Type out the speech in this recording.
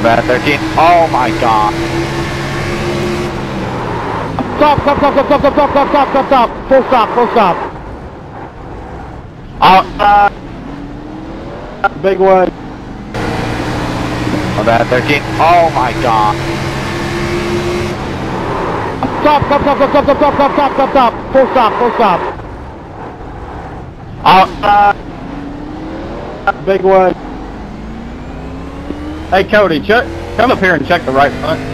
bad, 13. Oh my god. Stop, stop, stop, stop, stop, stop, stop, stop, stop, stop. Full stop, full stop. Uh, Big one. my bad, 13. Oh my god. Stop, stop, stop, stop, stop, stop, stop, stop, stop, stop, stop. Full stop, full stop. Uh, Big one. Hey Cody, check, come up here and check the right front.